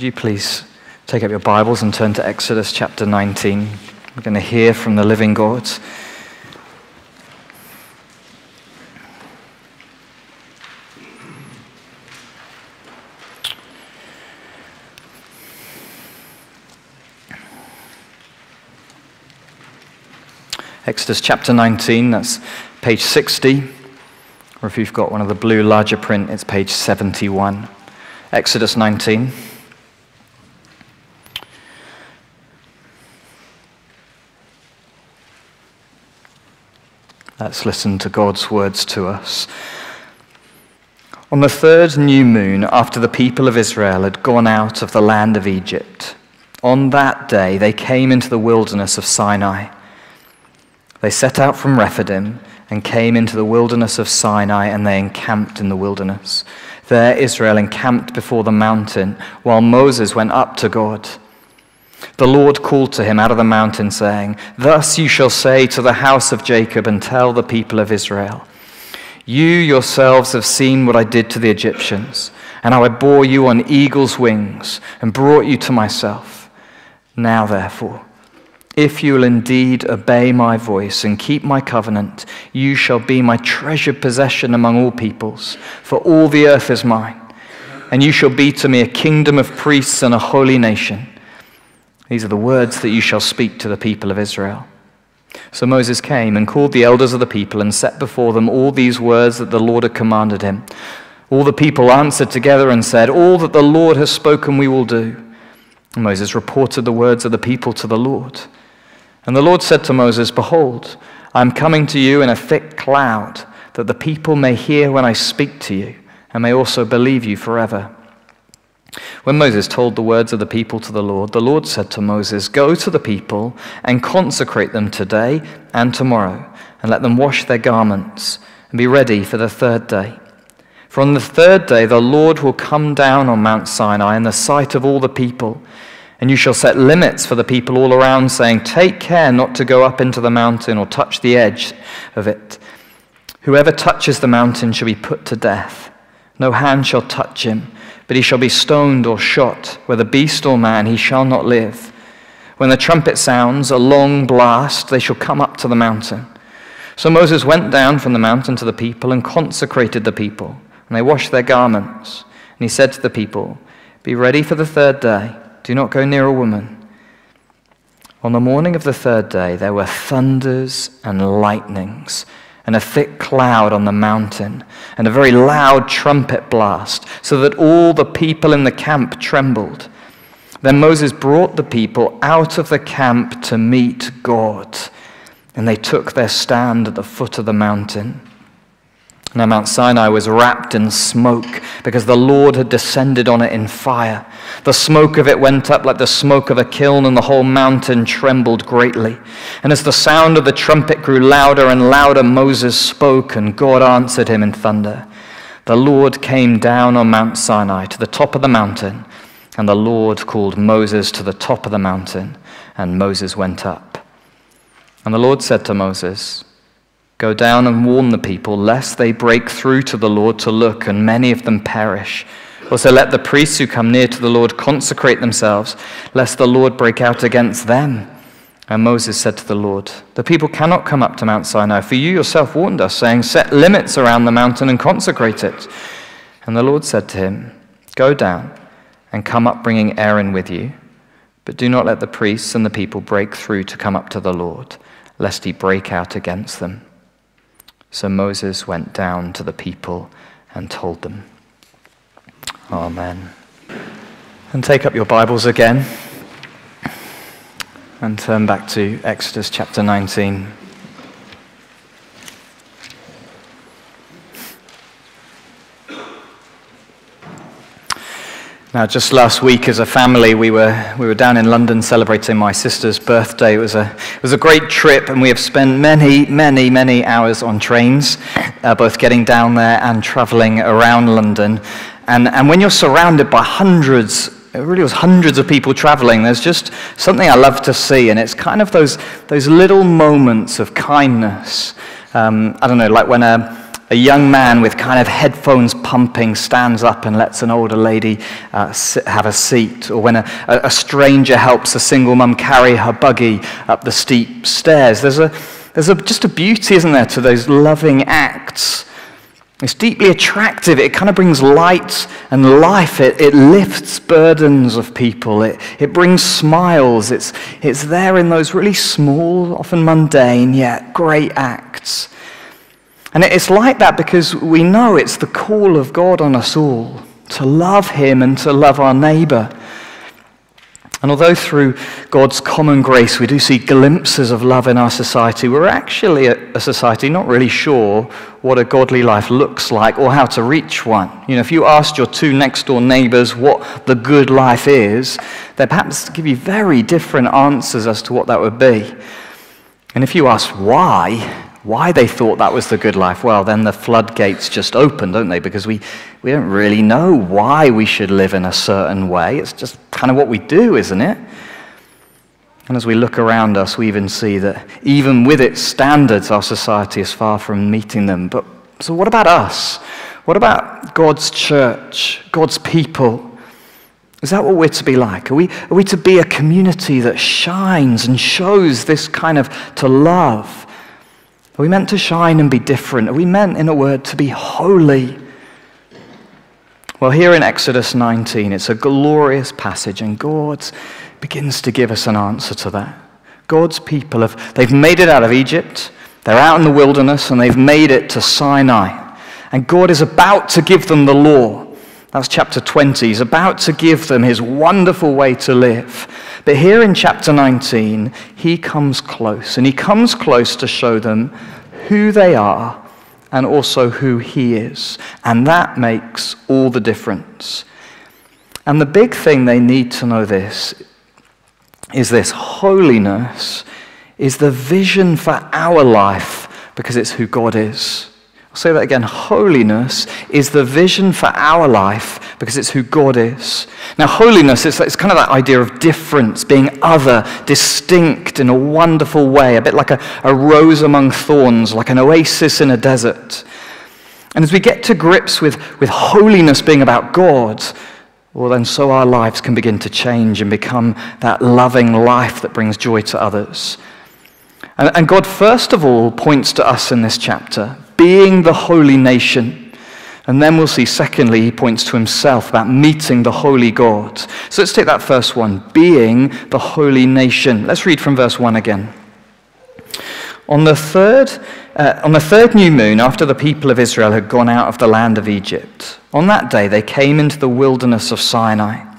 Would you please take up your Bibles and turn to Exodus chapter 19? We're going to hear from the living God. Exodus chapter 19, that's page 60. Or if you've got one of the blue larger print, it's page 71. Exodus 19. Let's listen to God's words to us. On the third new moon, after the people of Israel had gone out of the land of Egypt, on that day they came into the wilderness of Sinai. They set out from Rephidim and came into the wilderness of Sinai, and they encamped in the wilderness. There Israel encamped before the mountain, while Moses went up to God. The Lord called to him out of the mountain, saying, Thus you shall say to the house of Jacob and tell the people of Israel, You yourselves have seen what I did to the Egyptians, and how I bore you on eagle's wings and brought you to myself. Now, therefore, if you will indeed obey my voice and keep my covenant, you shall be my treasured possession among all peoples, for all the earth is mine. And you shall be to me a kingdom of priests and a holy nation. These are the words that you shall speak to the people of Israel. So Moses came and called the elders of the people and set before them all these words that the Lord had commanded him. All the people answered together and said, All that the Lord has spoken we will do. And Moses reported the words of the people to the Lord. And the Lord said to Moses, Behold, I am coming to you in a thick cloud, that the people may hear when I speak to you, and may also believe you forever. When Moses told the words of the people to the Lord, the Lord said to Moses, Go to the people and consecrate them today and tomorrow, and let them wash their garments, and be ready for the third day. For on the third day the Lord will come down on Mount Sinai in the sight of all the people and you shall set limits for the people all around, saying, Take care not to go up into the mountain or touch the edge of it. Whoever touches the mountain shall be put to death. No hand shall touch him, but he shall be stoned or shot. Whether beast or man, he shall not live. When the trumpet sounds, a long blast, they shall come up to the mountain. So Moses went down from the mountain to the people and consecrated the people, and they washed their garments. And he said to the people, Be ready for the third day. Do not go near a woman. On the morning of the third day, there were thunders and lightnings, and a thick cloud on the mountain, and a very loud trumpet blast, so that all the people in the camp trembled. Then Moses brought the people out of the camp to meet God, and they took their stand at the foot of the mountain. Now, Mount Sinai was wrapped in smoke because the Lord had descended on it in fire. The smoke of it went up like the smoke of a kiln, and the whole mountain trembled greatly. And as the sound of the trumpet grew louder and louder, Moses spoke, and God answered him in thunder. The Lord came down on Mount Sinai to the top of the mountain, and the Lord called Moses to the top of the mountain, and Moses went up. And the Lord said to Moses, Go down and warn the people, lest they break through to the Lord to look, and many of them perish. Also, let the priests who come near to the Lord consecrate themselves, lest the Lord break out against them. And Moses said to the Lord, The people cannot come up to Mount Sinai, for you yourself warned us, saying, Set limits around the mountain and consecrate it. And the Lord said to him, Go down and come up, bringing Aaron with you. But do not let the priests and the people break through to come up to the Lord, lest he break out against them. So Moses went down to the people and told them. Amen. And take up your Bibles again and turn back to Exodus chapter 19. Now, just last week as a family, we were, we were down in London celebrating my sister's birthday. It was, a, it was a great trip, and we have spent many, many, many hours on trains, uh, both getting down there and traveling around London. And, and when you're surrounded by hundreds, it really was hundreds of people traveling, there's just something I love to see, and it's kind of those, those little moments of kindness. Um, I don't know, like when a a young man with kind of headphones pumping stands up and lets an older lady uh, sit, have a seat, or when a, a stranger helps a single mum carry her buggy up the steep stairs. There's, a, there's a, just a beauty, isn't there, to those loving acts. It's deeply attractive. It kind of brings light and life. It, it lifts burdens of people. It, it brings smiles. It's, it's there in those really small, often mundane, yet great acts. And it's like that because we know it's the call of God on us all to love Him and to love our neighbor. And although through God's common grace we do see glimpses of love in our society, we're actually a, society not really sure what a godly life looks like or how to reach one. You know, if you asked your two next door neighbors what the good life is, they'd perhaps give you very different answers as to what that would be. And if you ask why, why they thought that was the good life, well, then the floodgates just open, don't they? Because we, we don't really know why we should live in a certain way. It's just kind of what we do, isn't it? And as we look around us, we even see that even with its standards, our society is far from meeting them. But so, what about us? What about God's church, God's people? Is that what we're to be like? Are we, are we to be a community that shines and shows this kind of to love? Are we meant to shine and be different? Are we meant, in a word, to be holy? Well, here in Exodus 19, it's a glorious passage, and God begins to give us an answer to that. God's people have they've made it out of Egypt, they're out in the wilderness, and they've made it to Sinai. And God is about to give them the law. That's chapter 20. He's about to give them his wonderful way to live. But here in chapter 19, he comes close, and he comes close to show them who they are and also who he is. And that makes all the difference. And the big thing they need to know this is this holiness is the vision for our life because it's who God is. I'll say that again. Holiness is the vision for our life because it's who God is. Now, holiness is it's kind of that idea of difference, being other, distinct in a wonderful way, a bit like a, a rose among thorns, like an oasis in a desert. And as we get to grips with, with holiness being about God, well, then so our lives can begin to change and become that loving life that brings joy to others. And, and God, first of all, points to us in this chapter being the holy nation. And then we'll see, secondly, he points to himself about meeting the holy God. So let's take that first one being the holy nation. Let's read from verse 1 again. On the third, uh, on the third new moon, after the people of Israel had gone out of the land of Egypt, on that day they came into the wilderness of Sinai.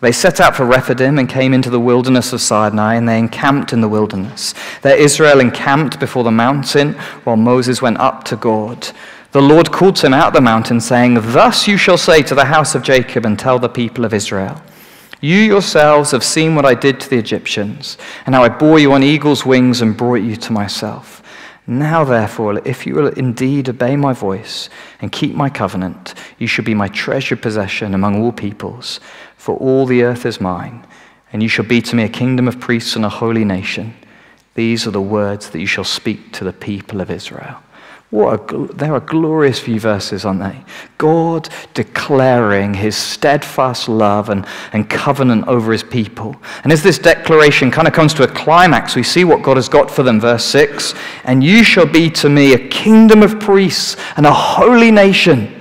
They set out for Rephidim and came into the wilderness of Sinai, and they encamped in the wilderness. There Israel encamped before the mountain while Moses went up to God. The Lord called to him out of the mountain, saying, Thus you shall say to the house of Jacob and tell the people of Israel. You yourselves have seen what I did to the Egyptians, and how I bore you on eagle's wings and brought you to myself. Now, therefore, if you will indeed obey my voice and keep my covenant, you shall be my treasured possession among all peoples for all the earth is mine, and you shall be to me a kingdom of priests and a holy nation. These are the words that you shall speak to the people of Israel. What a, there are glorious few verses, aren't they? God declaring his steadfast love and, and covenant over his people. And as this declaration kind of comes to a climax, we see what God has got for them. Verse 6 And you shall be to me a kingdom of priests and a holy nation.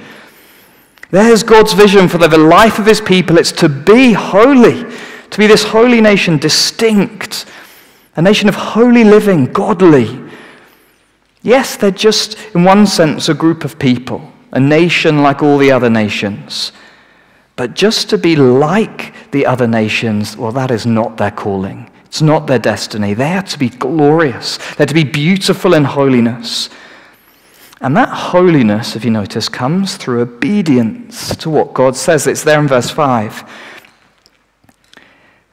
There's God's vision for the life of his people. It's to be holy, to be this holy nation, distinct, a nation of holy living, godly. Yes, they're just, in one sense, a group of people, a nation like all the other nations. But just to be like the other nations, well, that is not their calling. It's not their destiny. They are to be glorious, they're to be beautiful in holiness. And that holiness, if you notice, comes through obedience to what God says. It's there in verse 5.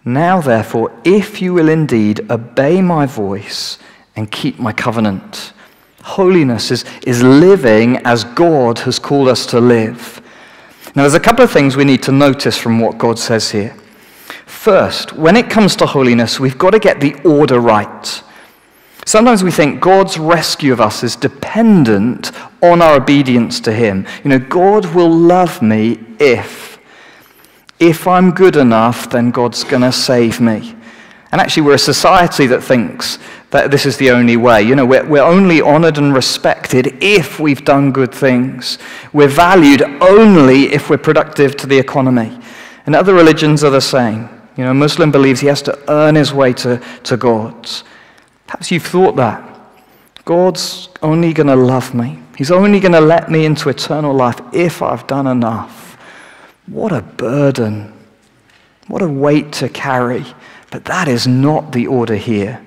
Now, therefore, if you will indeed obey my voice and keep my covenant, holiness is, is living as God has called us to live. Now, there's a couple of things we need to notice from what God says here. First, when it comes to holiness, we've got to get the order right. Sometimes we think God's rescue of us is dependent on our obedience to Him. You know, God will love me if. If I'm good enough, then God's going to save me. And actually, we're a society that thinks that this is the only way. You know, we're, we're only honored and respected if we've done good things. We're valued only if we're productive to the economy. And other religions are the same. You know, a Muslim believes he has to earn his way to, to God. Perhaps you've thought that. God's only going to love me. He's only going to let me into eternal life if I've done enough. What a burden. What a weight to carry. But that is not the order here.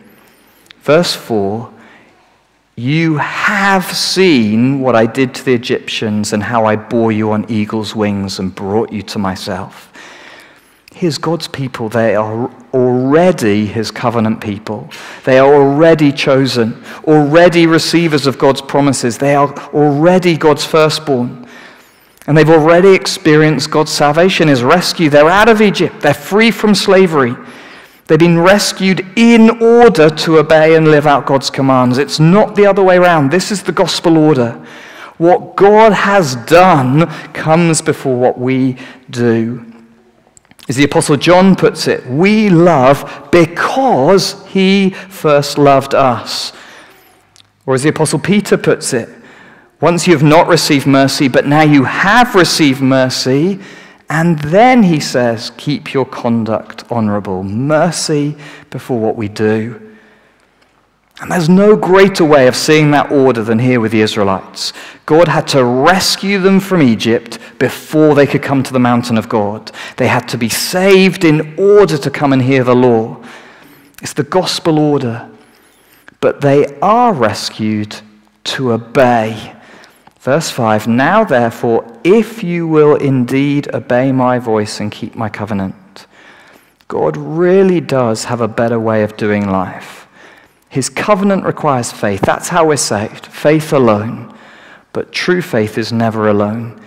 Verse 4 You have seen what I did to the Egyptians and how I bore you on eagle's wings and brought you to myself. Here's God's people. They are already his covenant people. They are already chosen, already receivers of God's promises. They are already God's firstborn. And they've already experienced God's salvation, his rescue. They're out of Egypt, they're free from slavery. They've been rescued in order to obey and live out God's commands. It's not the other way around. This is the gospel order. What God has done comes before what we do. As the Apostle John puts it, we love because he first loved us. Or as the Apostle Peter puts it, once you have not received mercy, but now you have received mercy, and then he says, keep your conduct honorable. Mercy before what we do. And there's no greater way of seeing that order than here with the Israelites. God had to rescue them from Egypt before they could come to the mountain of God. They had to be saved in order to come and hear the law. It's the gospel order. But they are rescued to obey. Verse 5 Now, therefore, if you will indeed obey my voice and keep my covenant, God really does have a better way of doing life. His covenant requires faith. That's how we're saved faith alone. But true faith is never alone.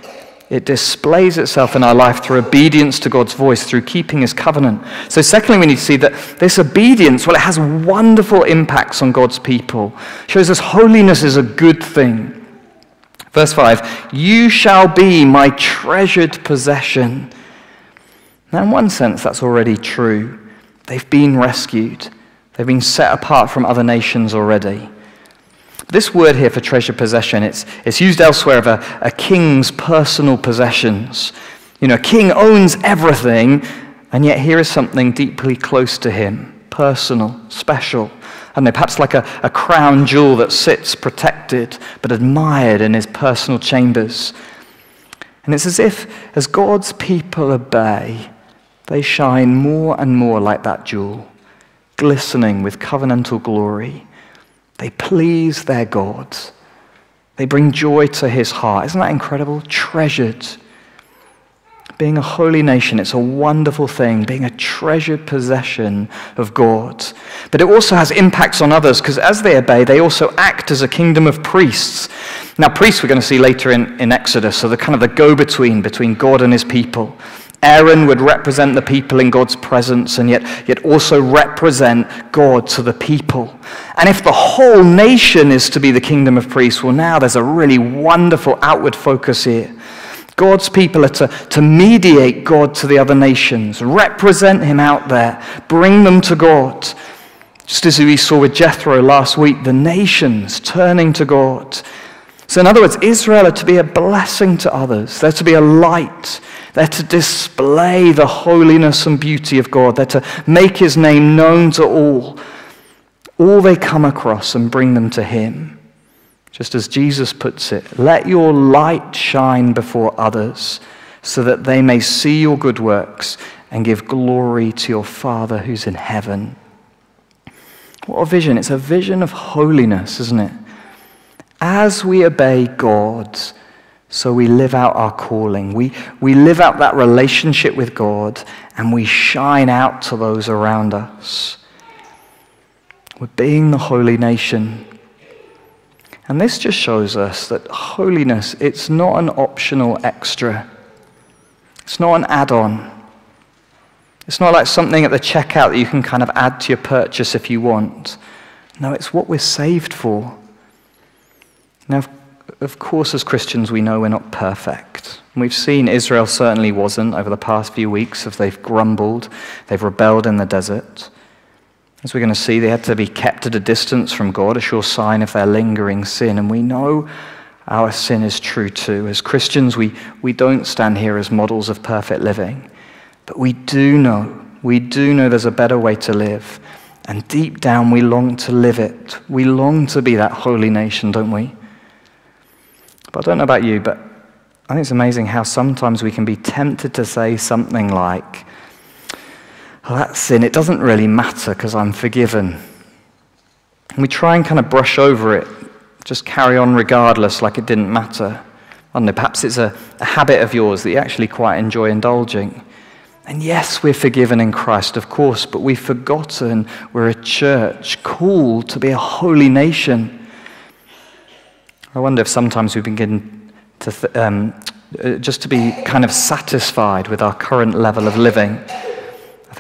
It displays itself in our life through obedience to God's voice, through keeping his covenant. So, secondly, we need to see that this obedience, well, it has wonderful impacts on God's people. It shows us holiness is a good thing. Verse 5 You shall be my treasured possession. Now, in one sense, that's already true. They've been rescued, they've been set apart from other nations already. This word here for treasured possession, it's, it's used elsewhere of a, a king's personal possessions. You know, a king owns everything, and yet here is something deeply close to him, personal, special. Know, perhaps like a, a crown jewel that sits protected but admired in his personal chambers. And it's as if, as God's people obey, they shine more and more like that jewel, glistening with covenantal glory. They please their God. They bring joy to his heart. Isn't that incredible? Treasured being a holy nation, it's a wonderful thing, being a treasured possession of God. But it also has impacts on others because as they obey, they also act as a kingdom of priests. Now, priests we're going to see later in, in Exodus, so the kind of the go between between God and his people. Aaron would represent the people in God's presence and yet, yet also represent God to the people. And if the whole nation is to be the kingdom of priests, well, now there's a really wonderful outward focus here. God's people are to, to mediate God to the other nations, represent Him out there, bring them to God. Just as we saw with Jethro last week, the nations turning to God. So, in other words, Israel are to be a blessing to others, they're to be a light. They're to display the holiness and beauty of God. They're to make his name known to all. All they come across and bring them to him. Just as Jesus puts it, let your light shine before others so that they may see your good works and give glory to your Father who's in heaven. What a vision! It's a vision of holiness, isn't it? As we obey God, so we live out our calling. We, we live out that relationship with God and we shine out to those around us. We're being the holy nation and this just shows us that holiness, it's not an optional extra. It's not an add-on. It's not like something at the checkout that you can kind of add to your purchase if you want. No, it's what we're saved for. Now, of course, as Christians, we know we're not perfect. We've seen Israel certainly wasn't over the past few weeks as they've grumbled, they've rebelled in the desert. As we're going to see, they had to be kept at a distance from God, a sure sign of their lingering sin. And we know our sin is true too. As Christians, we, we don't stand here as models of perfect living, but we do know, we do know there's a better way to live. And deep down, we long to live it. We long to be that holy nation, don't we? But I don't know about you, but I think it's amazing how sometimes we can be tempted to say something like, oh, that sin, it doesn't really matter because I'm forgiven. And we try and kind of brush over it, just carry on regardless, like it didn't matter. I don't know, perhaps it's a, a habit of yours that you actually quite enjoy indulging. And yes, we're forgiven in Christ, of course, but we've forgotten we're a church called to be a holy nation. I wonder if sometimes we begin to um, uh, just to be kind of satisfied with our current level of living.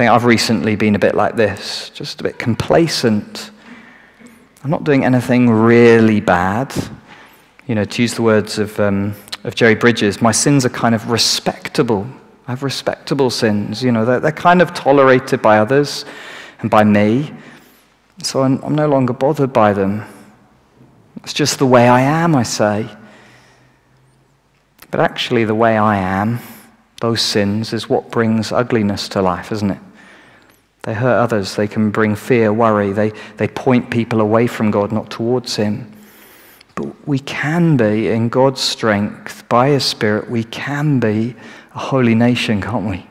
Think I've recently been a bit like this, just a bit complacent. I'm not doing anything really bad. You know, to use the words of, um, of Jerry Bridges, my sins are kind of respectable. I have respectable sins. You know, they're, they're kind of tolerated by others and by me. So I'm, I'm no longer bothered by them. It's just the way I am, I say. But actually, the way I am, those sins, is what brings ugliness to life, isn't it? They hurt others. They can bring fear, worry. They, they point people away from God, not towards Him. But we can be, in God's strength, by His Spirit, we can be a holy nation, can't we?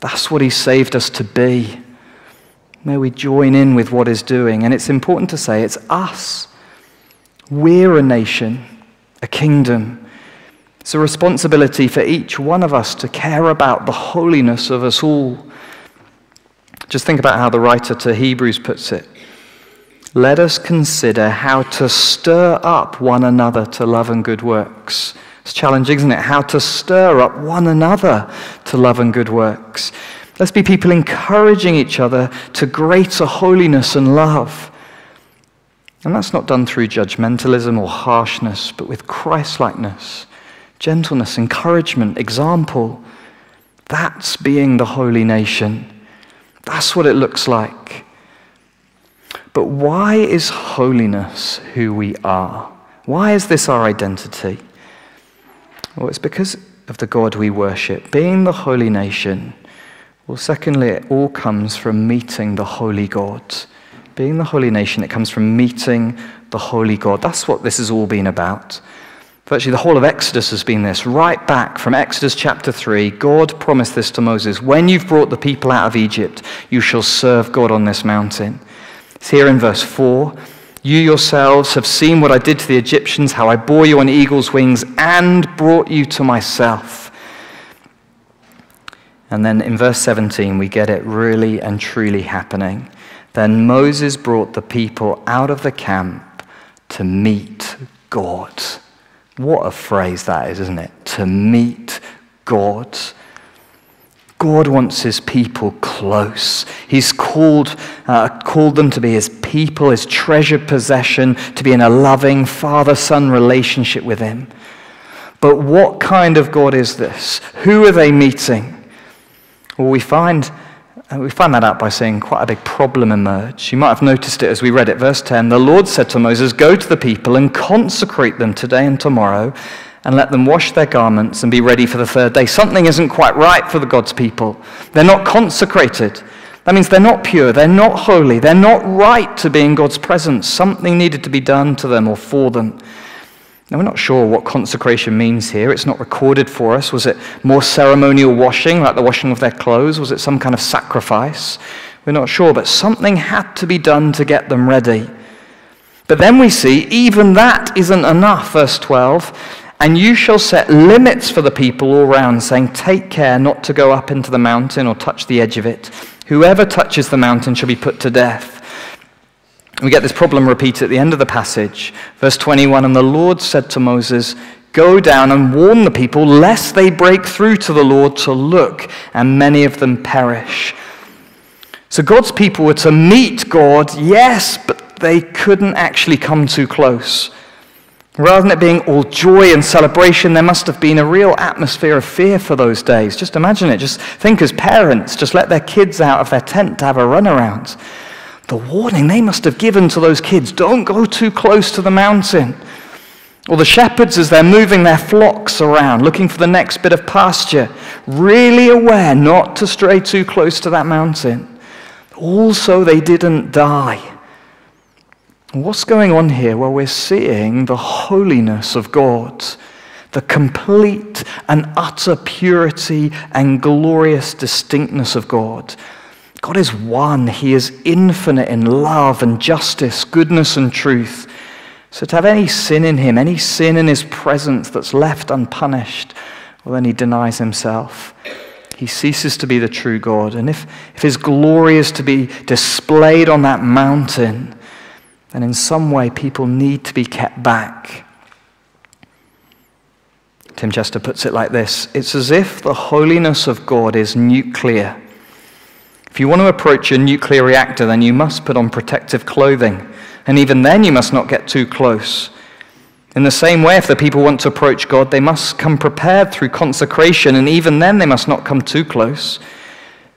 That's what He saved us to be. May we join in with what He's doing. And it's important to say it's us. We're a nation, a kingdom. It's a responsibility for each one of us to care about the holiness of us all. Just think about how the writer to Hebrews puts it. Let us consider how to stir up one another to love and good works. It's challenging, isn't it? How to stir up one another to love and good works. Let's be people encouraging each other to greater holiness and love. And that's not done through judgmentalism or harshness, but with Christlikeness, gentleness, encouragement, example. That's being the holy nation. That's what it looks like. But why is holiness who we are? Why is this our identity? Well, it's because of the God we worship. Being the holy nation, well, secondly, it all comes from meeting the holy God. Being the holy nation, it comes from meeting the holy God. That's what this has all been about. Virtually, the whole of Exodus has been this. Right back from Exodus chapter 3, God promised this to Moses When you've brought the people out of Egypt, you shall serve God on this mountain. It's here in verse 4. You yourselves have seen what I did to the Egyptians, how I bore you on eagle's wings and brought you to myself. And then in verse 17, we get it really and truly happening. Then Moses brought the people out of the camp to meet God. What a phrase that is, isn't it? To meet God. God wants his people close. He's called, uh, called them to be his people, his treasured possession, to be in a loving father son relationship with him. But what kind of God is this? Who are they meeting? Well, we find and we find that out by seeing quite a big problem emerge. You might have noticed it as we read it. Verse 10 The Lord said to Moses, Go to the people and consecrate them today and tomorrow, and let them wash their garments and be ready for the third day. Something isn't quite right for the God's people. They're not consecrated. That means they're not pure, they're not holy, they're not right to be in God's presence. Something needed to be done to them or for them. Now, we're not sure what consecration means here. It's not recorded for us. Was it more ceremonial washing, like the washing of their clothes? Was it some kind of sacrifice? We're not sure, but something had to be done to get them ready. But then we see even that isn't enough, verse 12. And you shall set limits for the people all round, saying, Take care not to go up into the mountain or touch the edge of it. Whoever touches the mountain shall be put to death. We get this problem repeated at the end of the passage. Verse 21 And the Lord said to Moses, Go down and warn the people, lest they break through to the Lord to look, and many of them perish. So God's people were to meet God, yes, but they couldn't actually come too close. Rather than it being all joy and celebration, there must have been a real atmosphere of fear for those days. Just imagine it. Just think as parents, just let their kids out of their tent to have a runaround. The warning they must have given to those kids don't go too close to the mountain. Or the shepherds, as they're moving their flocks around, looking for the next bit of pasture, really aware not to stray too close to that mountain. Also, they didn't die. What's going on here? Well, we're seeing the holiness of God, the complete and utter purity and glorious distinctness of God. God is one, He is infinite in love and justice, goodness and truth. So to have any sin in Him, any sin in His presence that's left unpunished, well, then He denies Himself. He ceases to be the true God. And if, if His glory is to be displayed on that mountain, then in some way people need to be kept back. Tim Chester puts it like this It's as if the holiness of God is nuclear. If you want to approach a nuclear reactor, then you must put on protective clothing. And even then, you must not get too close. In the same way, if the people want to approach God, they must come prepared through consecration, and even then, they must not come too close.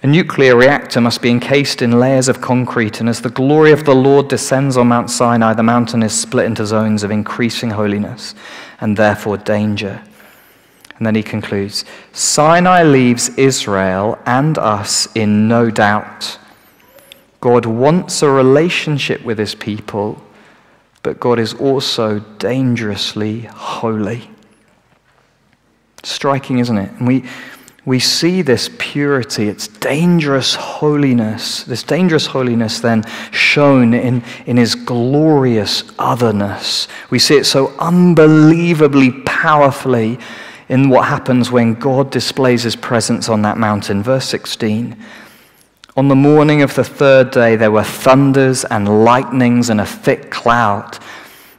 A nuclear reactor must be encased in layers of concrete, and as the glory of the Lord descends on Mount Sinai, the mountain is split into zones of increasing holiness and therefore danger. And then he concludes Sinai leaves Israel and us in no doubt. God wants a relationship with his people, but God is also dangerously holy. Striking, isn't it? And we we see this purity, its dangerous holiness, this dangerous holiness then shown in, in his glorious otherness. We see it so unbelievably powerfully in what happens when God displays his presence on that mountain. Verse 16. On the morning of the third day, there were thunders and lightnings and a thick cloud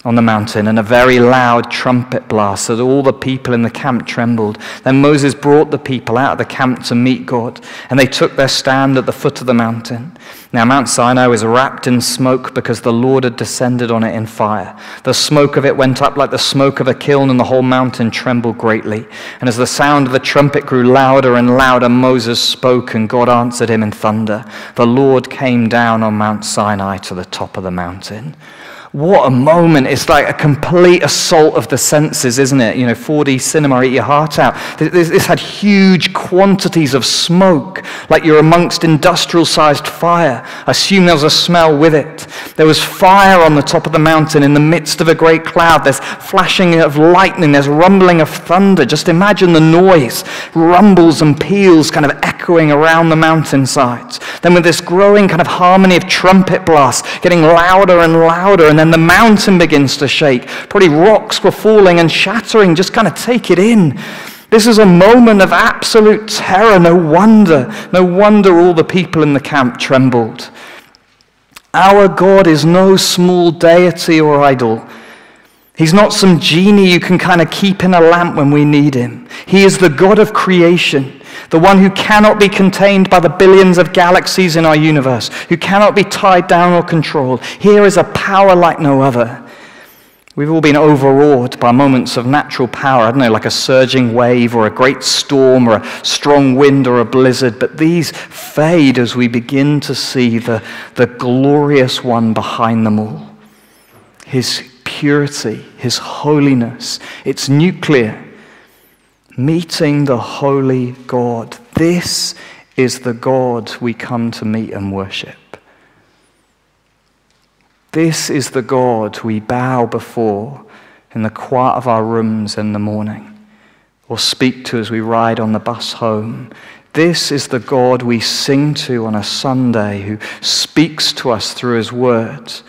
on the mountain and a very loud trumpet blast so that all the people in the camp trembled. Then Moses brought the people out of the camp to meet God, and they took their stand at the foot of the mountain. Now, Mount Sinai was wrapped in smoke because the Lord had descended on it in fire. The smoke of it went up like the smoke of a kiln, and the whole mountain trembled greatly. And as the sound of the trumpet grew louder and louder, Moses spoke, and God answered him in thunder. The Lord came down on Mount Sinai to the top of the mountain. What a moment. It's like a complete assault of the senses, isn't it? You know, 4D cinema, eat your heart out. This, had huge quantities of smoke, like you're amongst industrial sized fire. I assume there was a smell with it. There was fire on the top of the mountain in the midst of a great cloud. There's flashing of lightning, there's rumbling of thunder. Just imagine the noise, rumbles and peals kind of echoing around the mountainsides. Then, with this growing kind of harmony of trumpet blasts getting louder and louder, and then the mountain begins to shake. Probably rocks were falling and shattering. Just kind of take it in. This is a moment of absolute terror. No wonder, no wonder all the people in the camp trembled. Our God is no small deity or idol. He's not some genie you can kind of keep in a lamp when we need him. He is the God of creation, the one who cannot be contained by the billions of galaxies in our universe, who cannot be tied down or controlled. Here is a power like no other. We've all been overawed by moments of natural power, I don't know, like a surging wave or a great storm or a strong wind or a blizzard, but these fade as we begin to see the, the glorious one behind them all. His purity, His holiness. It's nuclear. Meeting the holy God. This is the God we come to meet and worship. This is the God we bow before in the quiet of our rooms in the morning or speak to as we ride on the bus home. This is the God we sing to on a Sunday who speaks to us through his words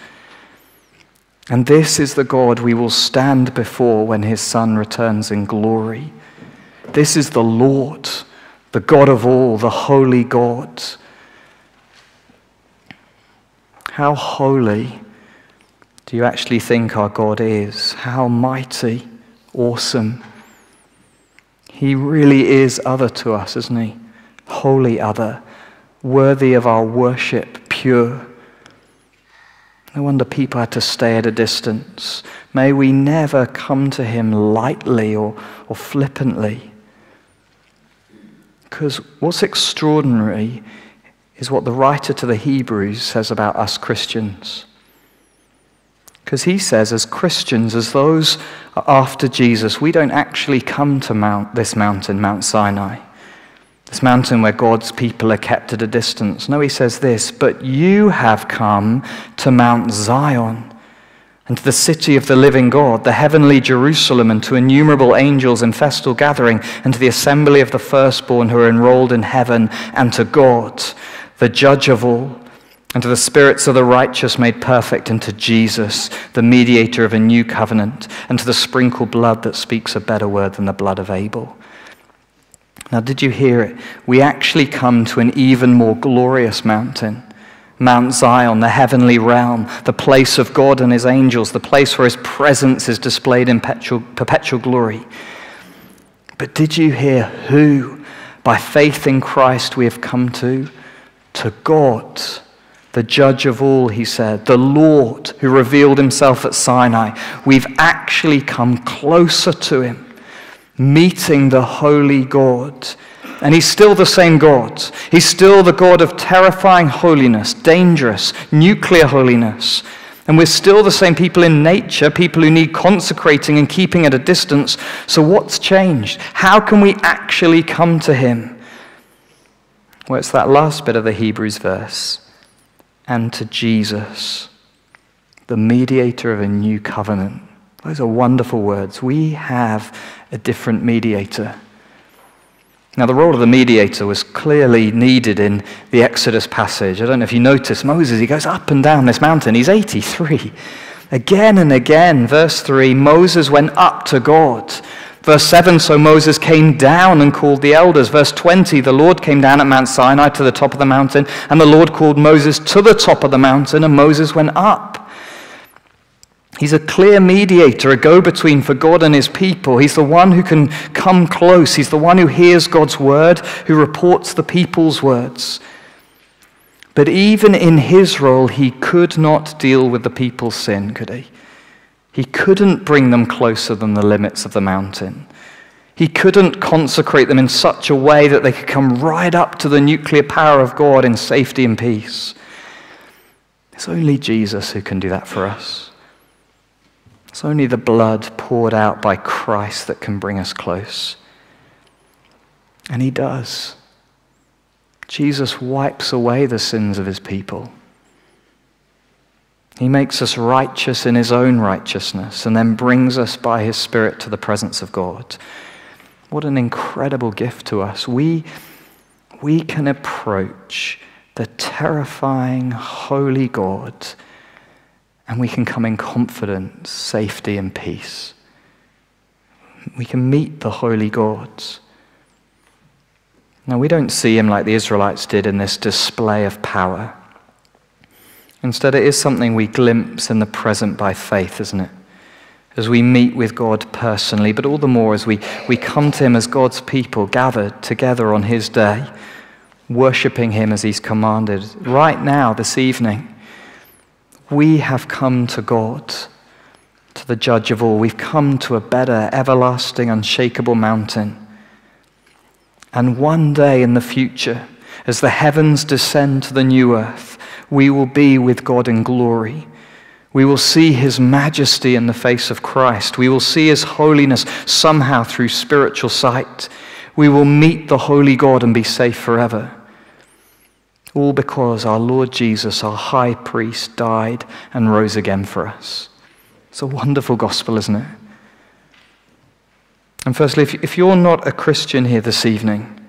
and this is the God we will stand before when his Son returns in glory. This is the Lord, the God of all, the holy God. How holy do you actually think our God is? How mighty, awesome. He really is other to us, isn't he? Holy other, worthy of our worship, pure. No wonder people had to stay at a distance. May we never come to him lightly or, or flippantly. Because what's extraordinary is what the writer to the Hebrews says about us Christians. Because he says, as Christians, as those after Jesus, we don't actually come to Mount, this mountain, Mount Sinai, this mountain where God's people are kept at a distance. No, he says this, but you have come to Mount Zion and to the city of the living God, the heavenly Jerusalem, and to innumerable angels in festal gathering, and to the assembly of the firstborn who are enrolled in heaven, and to God, the judge of all and to the spirits of the righteous made perfect, and to Jesus, the mediator of a new covenant, and to the sprinkled blood that speaks a better word than the blood of Abel. Now, did you hear it? We actually come to an even more glorious mountain. Mount Zion, the heavenly realm, the place of God and his angels, the place where his presence is displayed in perpetual, perpetual glory. But did you hear who, by faith in Christ, we have come to? To God the judge of all, he said, the Lord who revealed himself at Sinai. We've actually come closer to him, meeting the holy God. And he's still the same God. He's still the God of terrifying holiness, dangerous, nuclear holiness. And we're still the same people in nature, people who need consecrating and keeping at a distance. So, what's changed? How can we actually come to him? Well, it's that last bit of the Hebrews verse and to Jesus, the mediator of a new covenant. Those are wonderful words. We have a different mediator. Now, the role of the mediator was clearly needed in the Exodus passage. I don't know if you notice Moses, he goes up and down this mountain. He's 83. Again and again, verse 3 Moses went up to God. Verse 7 So Moses came down and called the elders. Verse 20 The Lord came down at Mount Sinai to the top of the mountain, and the Lord called Moses to the top of the mountain, and Moses went up. He's a clear mediator, a go between for God and his people. He's the one who can come close. He's the one who hears God's word, who reports the people's words. But even in his role, he could not deal with the people's sin, could he? He couldn't bring them closer than the limits of the mountain. He couldn't consecrate them in such a way that they could come right up to the nuclear power of God in safety and peace. It's only Jesus who can do that for us. It's only the blood poured out by Christ that can bring us close. And He does. Jesus wipes away the sins of His people. He makes us righteous in his own righteousness and then brings us by his Spirit to the presence of God. What an incredible gift to us. We, we can approach the terrifying, holy God and we can come in confidence, safety, and peace. We can meet the holy God. Now, we don't see him like the Israelites did in this display of power. Instead, it is something we glimpse in the present by faith, isn't it? As we meet with God personally, but all the more as we, we come to Him as God's people gathered together on His day, worshipping Him as He's commanded. Right now, this evening, we have come to God, to the judge of all. We've come to a better, everlasting, unshakable mountain. And one day in the future, as the heavens descend to the new earth, we will be with God in glory. We will see his majesty in the face of Christ. We will see his holiness somehow through spiritual sight. We will meet the holy God and be safe forever. All because our Lord Jesus, our high priest, died and rose again for us. It's a wonderful gospel, isn't it? And firstly, if you're not a Christian here this evening,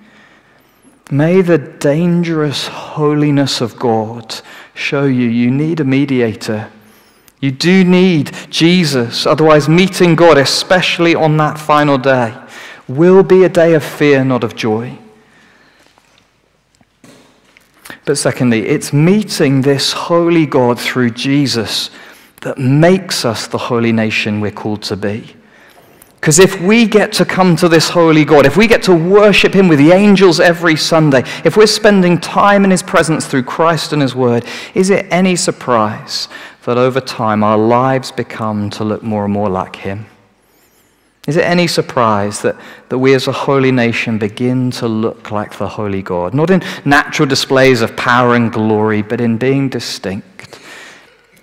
May the dangerous holiness of God show you you need a mediator. You do need Jesus, otherwise, meeting God, especially on that final day, will be a day of fear, not of joy. But secondly, it's meeting this holy God through Jesus that makes us the holy nation we're called to be. Because if we get to come to this holy God, if we get to worship Him with the angels every Sunday, if we're spending time in His presence through Christ and His Word, is it any surprise that over time our lives become to look more and more like Him? Is it any surprise that, that we as a holy nation begin to look like the holy God? Not in natural displays of power and glory, but in being distinct,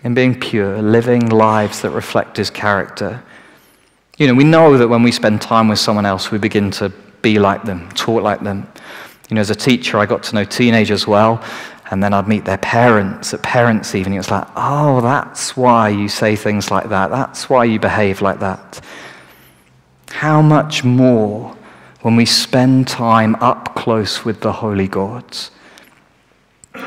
in being pure, living lives that reflect his character. You know, we know that when we spend time with someone else, we begin to be like them, talk like them. You know, as a teacher, I got to know teenagers well, and then I'd meet their parents at parents' evening. It's like, oh, that's why you say things like that. That's why you behave like that. How much more when we spend time up close with the holy God?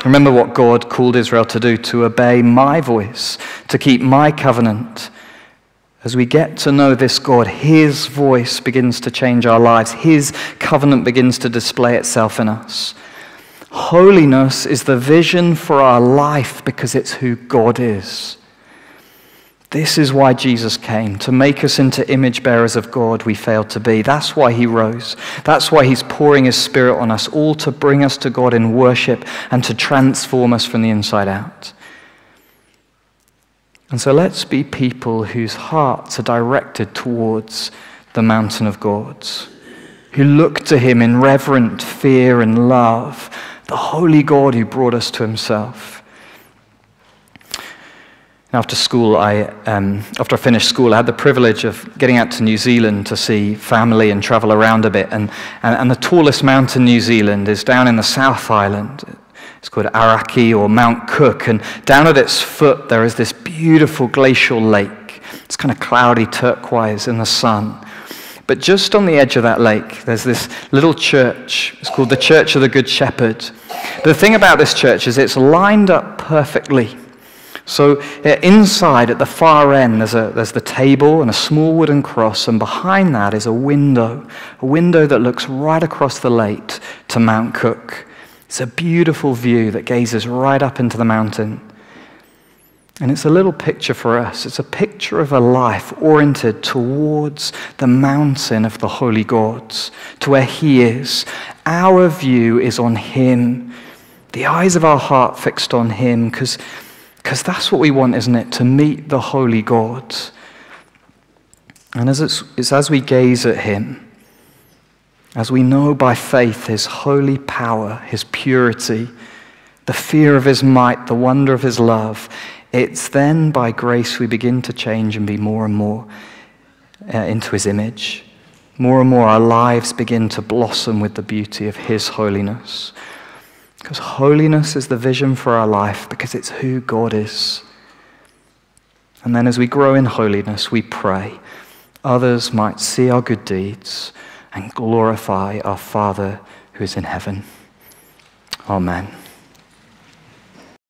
Remember what God called Israel to do to obey my voice, to keep my covenant. As we get to know this God, His voice begins to change our lives, His covenant begins to display itself in us. Holiness is the vision for our life because it's who God is. This is why Jesus came, to make us into image bearers of God we failed to be. That's why he rose. That's why he's pouring his spirit on us, all to bring us to God in worship and to transform us from the inside out. And so let's be people whose hearts are directed towards the mountain of God, who look to him in reverent fear and love, the holy God who brought us to himself. After school, I, um, after I finished school, I had the privilege of getting out to New Zealand to see family and travel around a bit. And, and, and the tallest mountain in New Zealand is down in the South Island. It's called Aoraki or Mount Cook. And down at its foot, there is this beautiful glacial lake. It's kind of cloudy turquoise in the sun. But just on the edge of that lake, there's this little church. It's called the Church of the Good Shepherd. The thing about this church is it's lined up perfectly so uh, inside at the far end, there's, a, there's the table and a small wooden cross, and behind that is a window, a window that looks right across the lake to Mount Cook. It's a beautiful view that gazes right up into the mountain. And it's a little picture for us. It's a picture of a life oriented towards the mountain of the holy gods, to where He is. Our view is on Him, the eyes of our heart fixed on Him, because because that's what we want, isn't it? To meet the holy God. And as it's, it's as we gaze at him, as we know by faith his holy power, his purity, the fear of his might, the wonder of his love, it's then by grace we begin to change and be more and more uh, into his image. More and more our lives begin to blossom with the beauty of his holiness. Because holiness is the vision for our life because it's who God is. And then as we grow in holiness, we pray others might see our good deeds and glorify our Father who is in heaven. Amen.